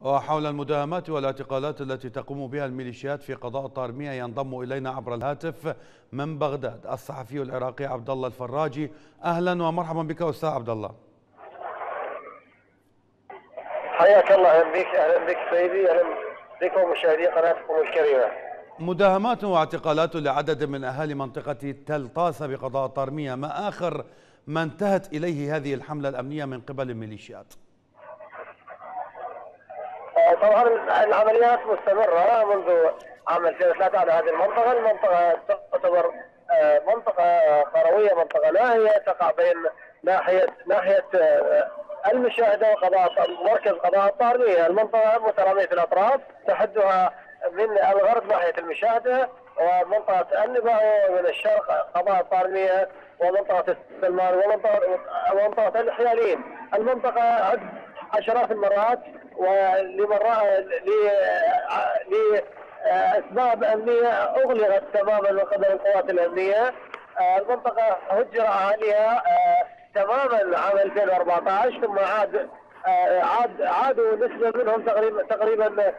وحول المداهمات والاعتقالات التي تقوم بها الميليشيات في قضاء طارمية ينضم إلينا عبر الهاتف من بغداد الصحفي العراقي عبد الله الفراجي. أهلا ومرحبا بك أستاذ عبد الله حياك الله أهلا بك أهلا بك سيدي أهلا بكم مشاهدي قناتكم الكريمة. مداهمات واعتقالات لعدد من أهالي منطقة تل طاسه بقضاء طارمية ما آخر ما انتهت إليه هذه الحملة الأمنية من قبل الميليشيات؟ طبعا العمليات مستمرة منذ عام 2003 على هذه المنطقة، المنطقة تعتبر آه، منطقة قرويه منطقة ناهية تقع بين ناحية ناحية آه، المشاهدة وقضاء مركز قضاء الطارميه، المنطقة مترامية الأطراف تحدها من الغرب ناحية المشاهدة ومنطقة النبا ومن الشرق قضاء الطارميه ومنطقة السلمان ومنطقة ومنطقة الحيالين، المنطقة عد عشرات المرات ولمرات لاسباب أمنية أغلقت تماما من قبل القوات الأمنية. المنطقة هجر اهاليها تماما عام 2014 ثم عاد عاد عادوا نسبة منهم تقريبا تقريبا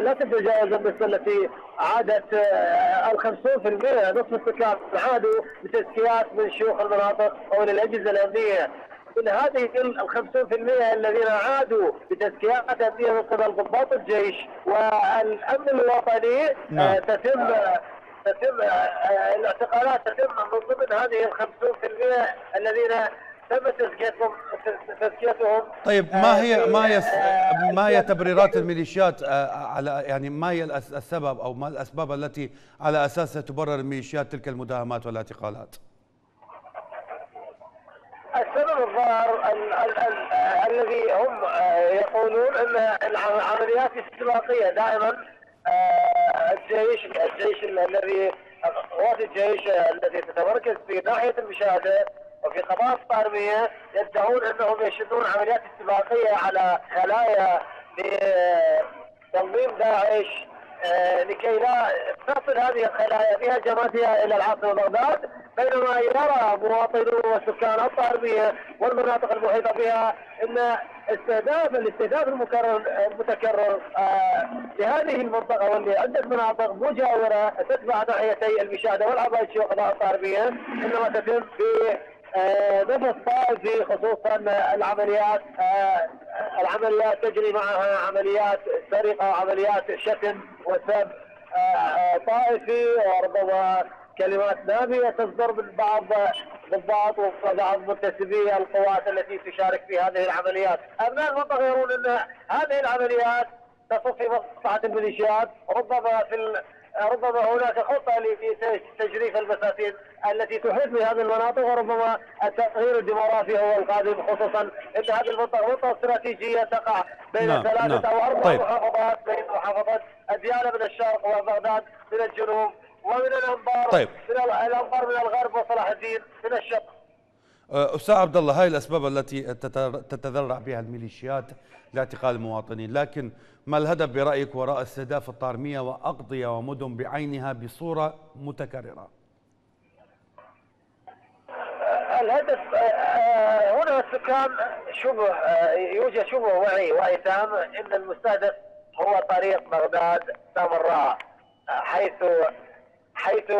لا تتجاوز النسبة التي عادت ال 50% نصف السكان عادوا بتزكيات من شيوخ المناطق أو من الاجهزه الأمنية. من هذه ال 50% الذين عادوا بتزكيات من قبل ضباط الجيش والأمن الوطني نعم. تتم تتم الاعتقالات تتم من ضمن هذه ال 50% الذين تم تزكيتهم تزكيتهم طيب ما هي ما هي ما هي تبريرات الميليشيات على يعني ما هي السبب أو ما الأسباب التي على اساسها تبرر الميليشيات تلك المداهمات والاعتقالات؟ السبب الظاهر الذي هم يقولون إن العمليات استباقية دائما الجيش الجيش الذي قوات الجيش التي تتمركز في ناحية المشاهدة وفي قضاء الطارميه يدعون إنهم يشنون عمليات استباقية على خلايا لتنظيم داعش آه لكي لا تصل هذه الخلايا بهجماتها إلى العاصمة بغداد. بينما يرى مواطنو وسكان الطارميه والمناطق المحيطة بها إن استهداف الاستهداف المكرر المتكرر آه لهذه المنطقة واللي عدة مناطق مجاورة تتبع ناحيتي المشاهدة والعبايشي وقضاء الطارميه إنما تتم في آه نفس طائفي خصوصا العمليات آه العمليات تجري معها عمليات سرقة وعمليات شتم وسب طائفي وربما كلمات نابيه تصدر من بعض ضباط وبعض منتسبي القوات التي تشارك في هذه العمليات، أبناء المنطقة يرون أن هذه العمليات تصب في مصلحة الميليشيات، ربما في ربما هناك خطة لتجريف البساتين التي تحيط بهذه المناطق وربما التغيير الديموغرافي هو القادم خصوصا إن هذه المنطقة منطقه استراتيجية تقع بين نعم ثلاثة نعم. أو أربع طيب. محافظات بين محافظات الديانة من الشرق وبغداد من الجنوب. ومن الانبار طيب. من الانبار من الغرب وصلاح الدين من الشرق أستاذ عبد الله هاي الأسباب التي تتذرع بها الميليشيات لاعتقال المواطنين لكن ما الهدف برأيك وراء استهداف الطارمية وأقضية ومدن بعينها بصورة متكررة الهدف هنا السكان شبه يوجد شبه وعي وعي تام إن المستهدف هو طريق بغداد سامراء حيث حيث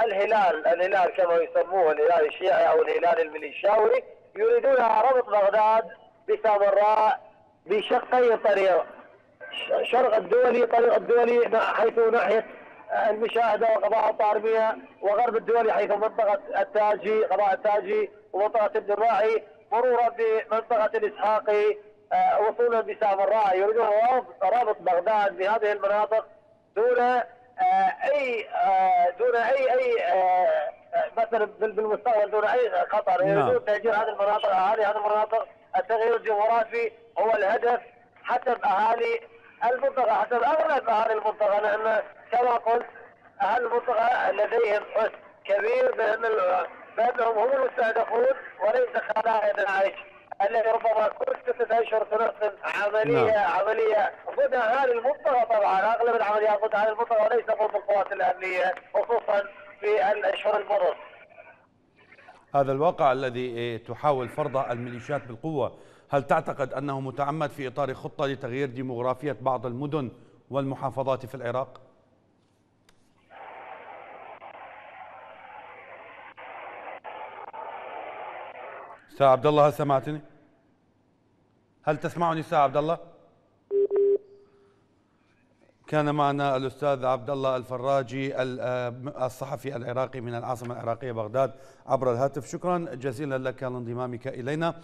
الهلال الهلال كما يسموه الهلال الشيعي أو الهلال الميليشياوي يريدون ربط بغداد بسامراء بشقي الطريق شرق الدولي طريق الدولي حيث ناحيه المشاهدة وقضاء الطارميه وغرب الدولي حيث منطقة التاجي قضاء التاجي ومنطقة الدراعي مرورا بمنطقة الاسحاقي وصولا بسامراء. يريدون ربط بغداد بهذه المناطق دون أي دون اي أي مثلا بالمستقبل دون أي خطر. يريدون تهجير هذه المناطق أهالي هذه المناطق. التغيير الجغرافي هو الهدف حسب أهالي المنطقة حسب أغلب أهالي المنطقة. لأن كما قلت أهل المنطقة لديهم حس كبير بأن بأنهم هم المستهدفون وليس خلايا داعش الذي ربما كل ستة أشهر تنفذ عمليه نعم. عملية ضد أهالي المنطقة طبعا أغلب العمليات ضد أهالي المنطقة وليس ضد القوات الأمنية خصوصا في الأشهر المضت. هذا الواقع الذي تحاول فرضه الميليشيات بالقوة هل تعتقد أنه متعمد في إطار خطة لتغيير ديموغرافية بعض المدن والمحافظات في العراق؟ أستاذ عبد الله هل سمعتني؟ هل تسمعني أستاذ عبد الله؟ كان معنا الأستاذ عبد الله الفراجي الصحفي العراقي من العاصمة العراقية بغداد عبر الهاتف شكرا جزيلا لك لانضمامك إلينا